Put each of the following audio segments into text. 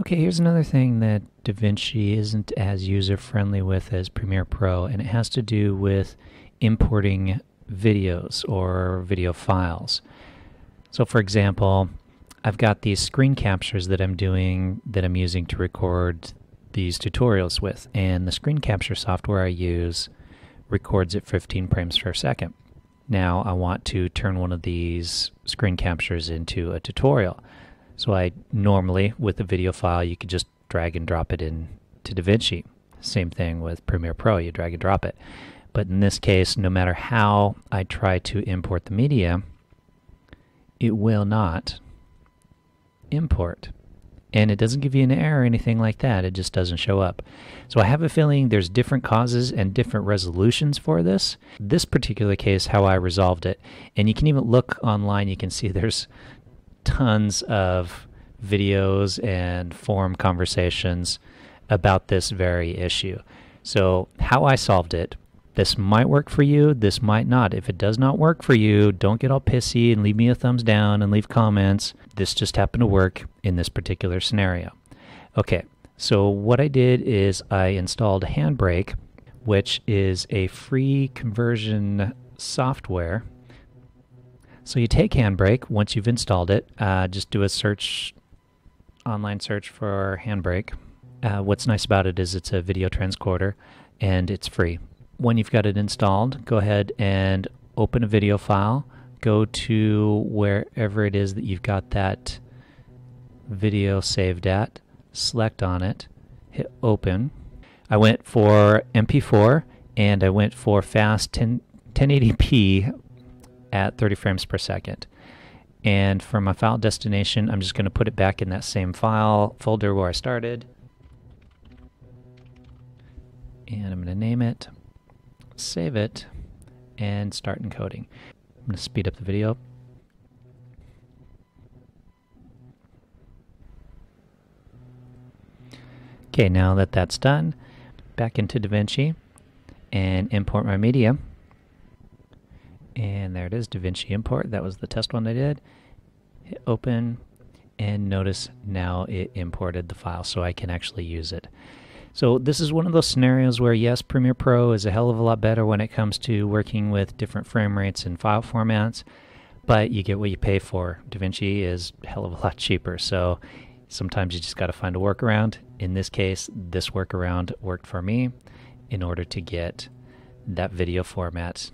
Okay, here's another thing that DaVinci isn't as user friendly with as Premiere Pro, and it has to do with importing videos or video files. So, for example, I've got these screen captures that I'm doing that I'm using to record these tutorials with, and the screen capture software I use records at 15 frames per second. Now I want to turn one of these screen captures into a tutorial. So I normally, with a video file, you could just drag and drop it in to DaVinci. Same thing with Premiere Pro, you drag and drop it. But in this case, no matter how I try to import the media, it will not import and it doesn't give you an error or anything like that. It just doesn't show up. So I have a feeling there's different causes and different resolutions for this. This particular case, how I resolved it, and you can even look online, you can see there's tons of videos and forum conversations about this very issue. So, how I solved it this might work for you, this might not. If it does not work for you, don't get all pissy and leave me a thumbs down and leave comments. This just happened to work in this particular scenario. Okay, so what I did is I installed Handbrake, which is a free conversion software. So you take Handbrake once you've installed it, uh, just do a search, online search for Handbrake. Uh, what's nice about it is it's a video transcoder and it's free when you've got it installed, go ahead and open a video file. Go to wherever it is that you've got that video saved at. Select on it. Hit open. I went for MP4 and I went for fast 10, 1080p at 30 frames per second. And for my file destination, I'm just going to put it back in that same file folder where I started. And I'm going to name it save it, and start encoding. I'm going to speed up the video. Okay, now that that's done, back into DaVinci and import my media. And there it is, DaVinci import. That was the test one I did. Hit open, and notice now it imported the file so I can actually use it. So this is one of those scenarios where yes, Premiere Pro is a hell of a lot better when it comes to working with different frame rates and file formats, but you get what you pay for. DaVinci is a hell of a lot cheaper, so sometimes you just got to find a workaround. In this case, this workaround worked for me in order to get that video format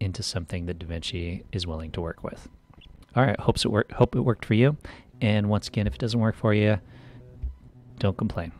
into something that DaVinci is willing to work with. All right, hopes it work, hope it worked for you. And once again, if it doesn't work for you, don't complain.